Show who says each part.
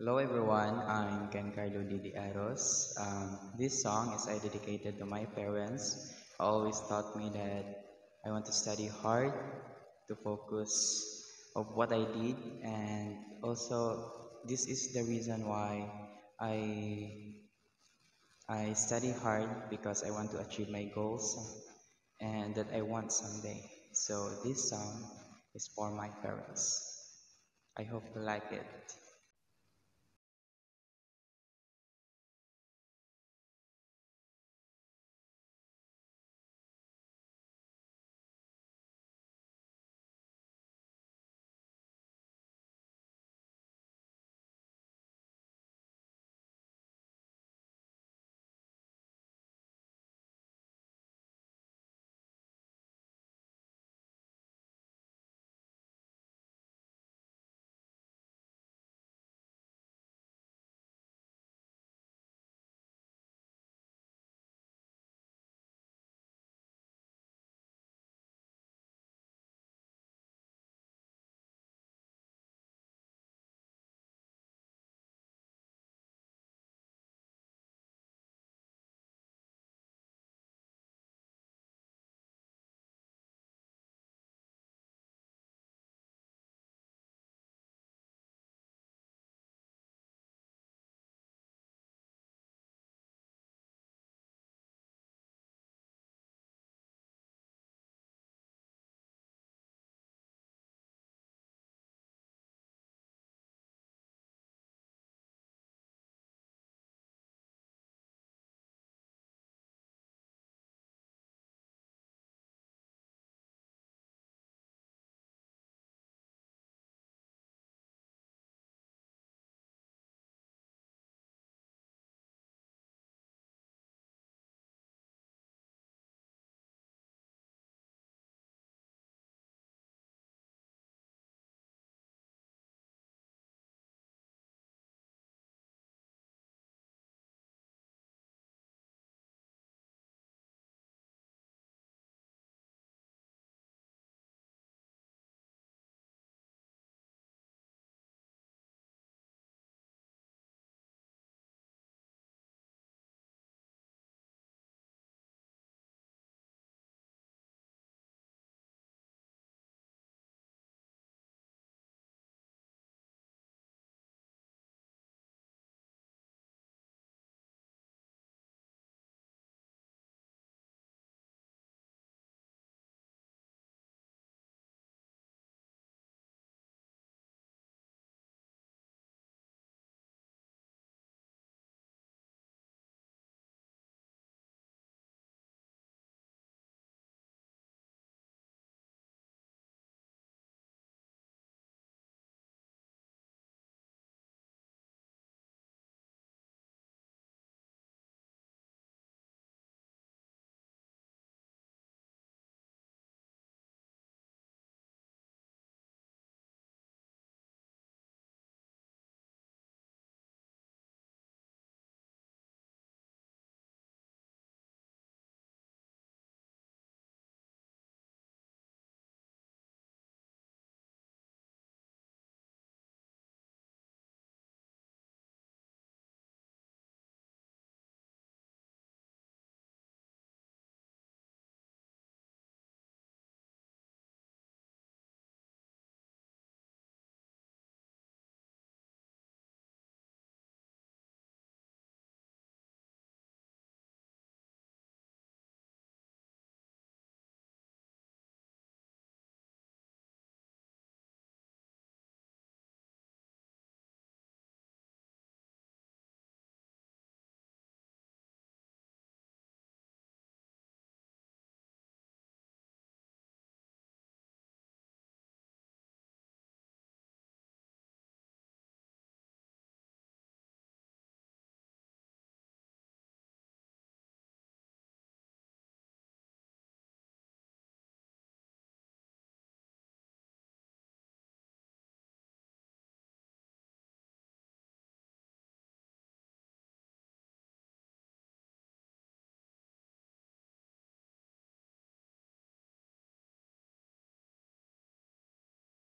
Speaker 1: Hello everyone, I'm Kenn Carlo Dearos. Um, this song is I dedicated to my parents. Always taught me that I want to study hard, to focus of what I did, and also this is the reason why I I study hard because I want to achieve my goals and that I want someday. So this song is for my parents. I hope you like it.